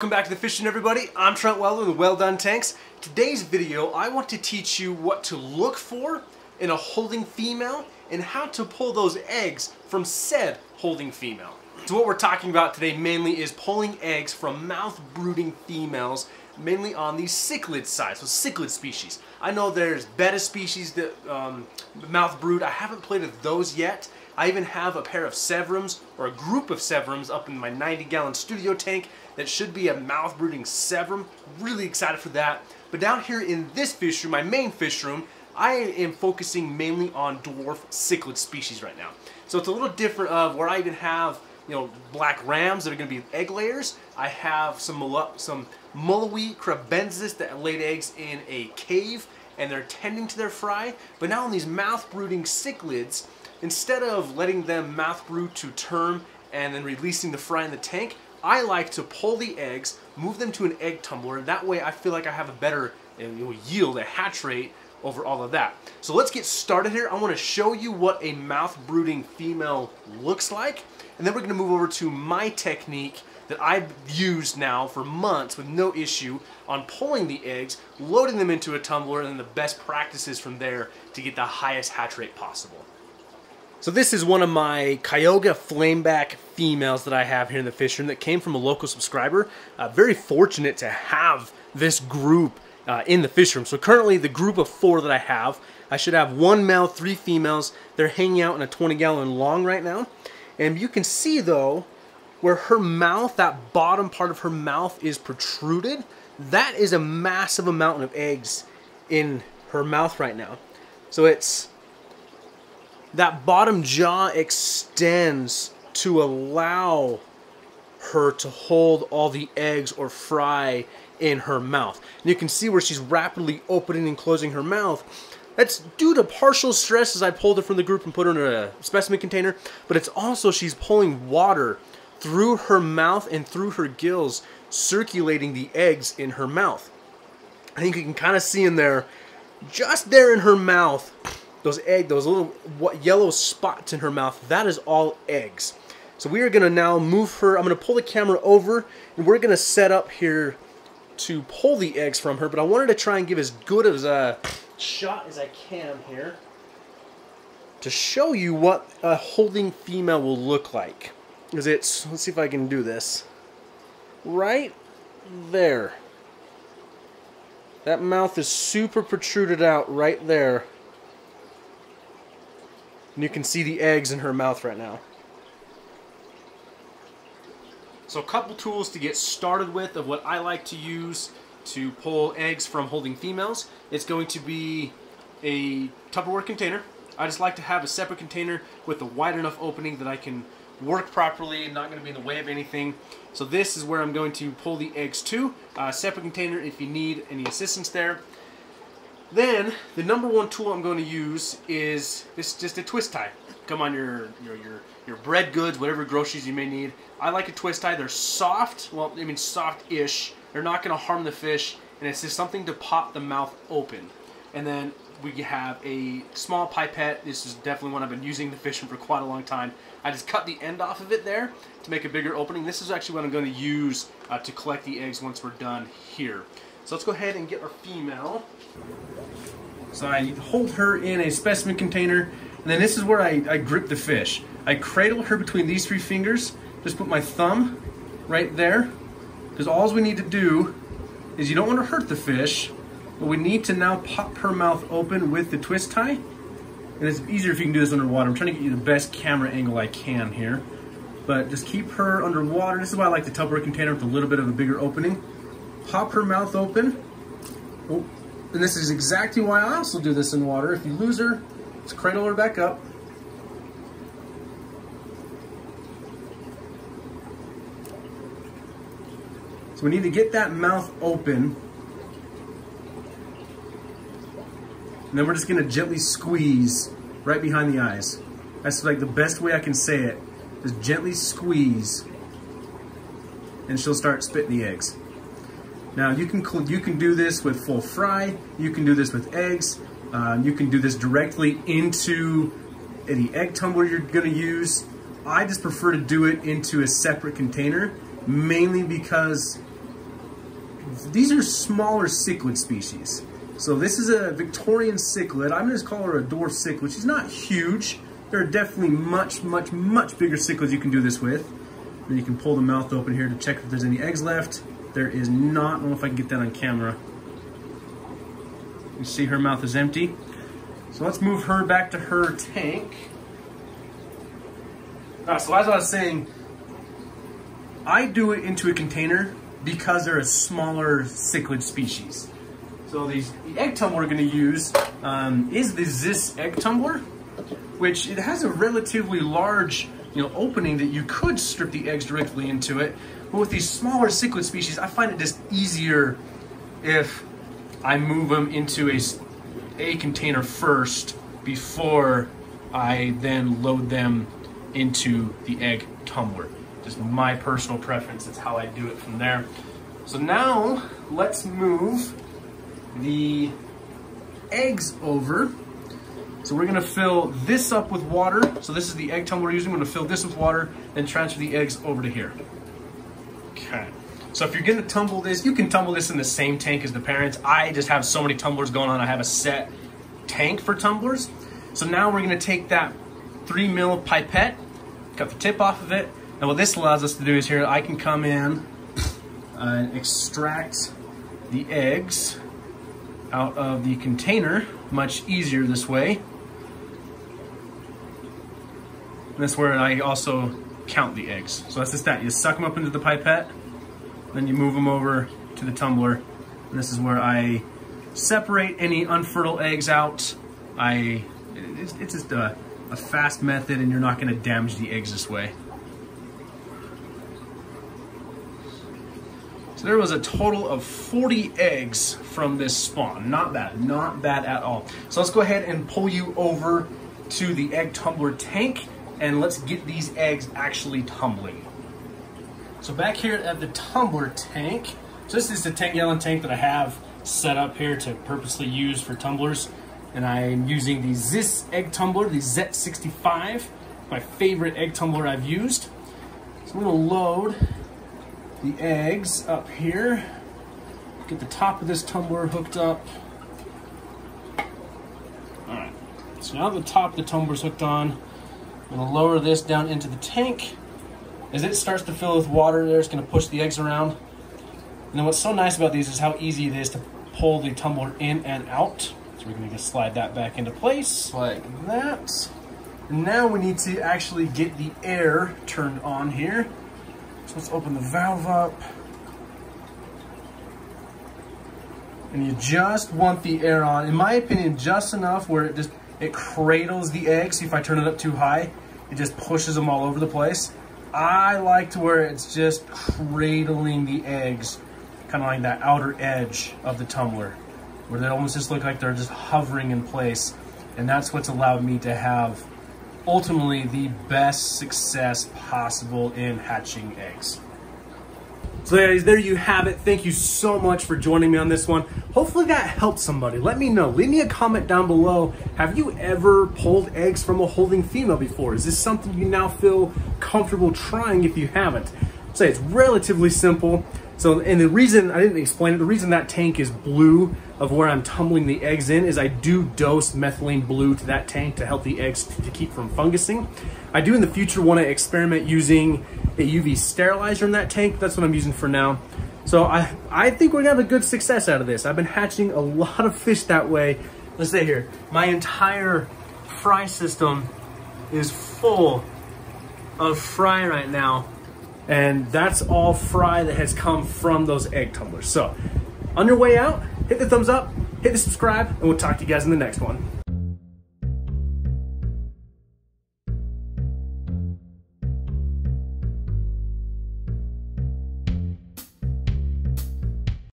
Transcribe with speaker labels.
Speaker 1: Welcome back to the fishing everybody. I'm Trent Weller with Wel-Don Tanks. Today's video I want to teach you what to look for in a holding female and how to pull those eggs from said holding female. So what we're talking about today mainly is pulling eggs from mouth brooding females mainly on the cichlid side, so cichlid species. I know there's betta species that um, mouth brood. I haven't played with those yet. I even have a pair of Severums, or a group of Severums, up in my 90 gallon studio tank that should be a mouth brooding Severum. Really excited for that. But down here in this fish room, my main fish room, I am focusing mainly on dwarf cichlid species right now. So it's a little different of where I even have you know, black rams that are going to be egg layers. I have some some Moliwe kribensis that laid eggs in a cave and they're tending to their fry. But now on these mouth brooding cichlids, Instead of letting them mouth brood to term and then releasing the fry in the tank, I like to pull the eggs, move them to an egg tumbler. And that way I feel like I have a better yield, a hatch rate over all of that. So let's get started here. I want to show you what a mouth brooding female looks like. And then we're going to move over to my technique that I've used now for months with no issue on pulling the eggs, loading them into a tumbler, and then the best practices from there to get the highest hatch rate possible. So this is one of my Kyoga Flameback females that I have here in the fish room that came from a local subscriber. Uh, very fortunate to have this group uh, in the fish room. So currently the group of four that I have, I should have one male, three females. They're hanging out in a 20 gallon long right now. And you can see though, where her mouth, that bottom part of her mouth is protruded, that is a massive amount of eggs in her mouth right now. So it's that bottom jaw extends to allow her to hold all the eggs or fry in her mouth. And you can see where she's rapidly opening and closing her mouth. That's due to partial stress as I pulled her from the group and put her in a specimen container, but it's also she's pulling water through her mouth and through her gills, circulating the eggs in her mouth. I think you can kind of see in there, just there in her mouth, those egg, those little yellow spots in her mouth, that is all eggs. So we are to now move her, I'm to pull the camera over, and we're to set up here to pull the eggs from her, but I wanted to try and give as good as a shot as I can here to show you what a holding female will look like. Because it's, let's see if I can do this, right there. That mouth is super protruded out right there. And you can see the eggs in her mouth right now. So a couple tools to get started with of what I like to use to pull eggs from holding females. It's going to be a Tupperware container. I just like to have a separate container with a wide enough opening that I can work properly and not going to be in the way of anything. So this is where I'm going to pull the eggs to. A separate container if you need any assistance there. Then, the number one tool I'm going to use is this just a twist tie. Come on your, your, your, your bread goods, whatever groceries you may need. I like a twist tie. They're soft, well, I mean soft-ish. They're not going to harm the fish, and it's just something to pop the mouth open. And then we have a small pipette. This is definitely one I've been using the fishing for quite a long time. I just cut the end off of it there to make a bigger opening. This is actually what I'm going to use uh, to collect the eggs once we're done here. So let's go ahead and get our female. So I hold her in a specimen container, and then this is where I, I grip the fish. I cradle her between these three fingers, just put my thumb right there, because all we need to do is you don't want to hurt the fish, but we need to now pop her mouth open with the twist tie. And it's easier if you can do this underwater. I'm trying to get you the best camera angle I can here. But just keep her underwater. This is why I like the Tupperware container with a little bit of a bigger opening. Pop her mouth open. Oh, and this is exactly why I also do this in water. If you lose her, just cradle her back up. So we need to get that mouth open. And then we're just gonna gently squeeze right behind the eyes. That's like the best way I can say it. Just gently squeeze and she'll start spitting the eggs. Now you can you can do this with full fry. You can do this with eggs. Um, you can do this directly into any egg tumbler you're going to use. I just prefer to do it into a separate container, mainly because these are smaller cichlid species. So this is a Victorian cichlid. I'm gonna call her a dwarf cichlid. She's not huge. There are definitely much, much, much bigger cichlids you can do this with. Then you can pull the mouth open here to check if there's any eggs left. There is not. I don't know if I can get that on camera. You see her mouth is empty. So let's move her back to her tank. Ah, so as I was saying, I do it into a container because they're a smaller cichlid species. So these, the egg tumbler we're going to use um, is the Ziss egg tumbler, which it has a relatively large you know, opening that you could strip the eggs directly into it. But with these smaller cichlid species, I find it just easier if I move them into a, a container first before I then load them into the egg tumbler. Just my personal preference, that's how I do it from there. So now let's move the eggs over. So we're gonna fill this up with water. So this is the egg tumbler we're using. I'm gonna fill this with water, then transfer the eggs over to here. Okay. So if you're gonna tumble this, you can tumble this in the same tank as the parents. I just have so many tumblers going on. I have a set tank for tumblers. So now we're gonna take that three mil pipette, cut the tip off of it, and what this allows us to do is here, I can come in and extract the eggs out of the container much easier this way. And that's where I also count the eggs. So that's just that. You suck them up into the pipette, then you move them over to the tumbler. And this is where I separate any unfertile eggs out. I, it's, it's just a, a fast method and you're not gonna damage the eggs this way. So there was a total of 40 eggs from this spawn. Not bad, not bad at all. So let's go ahead and pull you over to the egg tumbler tank and let's get these eggs actually tumbling. So back here at the tumbler tank, so this is the 10 gallon tank that I have set up here to purposely use for tumblers. And I'm using the Ziss egg tumbler, the Z65, my favorite egg tumbler I've used. So I'm gonna load the eggs up here. Get the top of this tumbler hooked up. Alright, so now the top of the tumbler's hooked on. I'm gonna lower this down into the tank. As it starts to fill with water there, it's gonna push the eggs around. And then what's so nice about these is how easy it is to pull the tumbler in and out. So we're gonna just slide that back into place like that. And now we need to actually get the air turned on here. So let's open the valve up. And you just want the air on, in my opinion, just enough where it just, it cradles the eggs. if I turn it up too high, it just pushes them all over the place. I like to where it's just cradling the eggs, kind of like that outer edge of the tumbler, where they almost just look like they're just hovering in place. And that's what's allowed me to have ultimately the best success possible in hatching eggs. So guys, there you have it. Thank you so much for joining me on this one. Hopefully that helped somebody. Let me know. Leave me a comment down below. Have you ever pulled eggs from a holding female before? Is this something you now feel comfortable trying if you haven't? Say it's relatively simple. So, and the reason, I didn't explain it, the reason that tank is blue of where I'm tumbling the eggs in is I do dose methylene blue to that tank to help the eggs to keep from fungusing. I do in the future want to experiment using a UV sterilizer in that tank. That's what I'm using for now. So I, I think we're gonna have a good success out of this. I've been hatching a lot of fish that way. Let's say here, my entire fry system is full of fry right now and that's all fry that has come from those egg tumblers. So on your way out, hit the thumbs up, hit the subscribe, and we'll talk to you guys in the next one.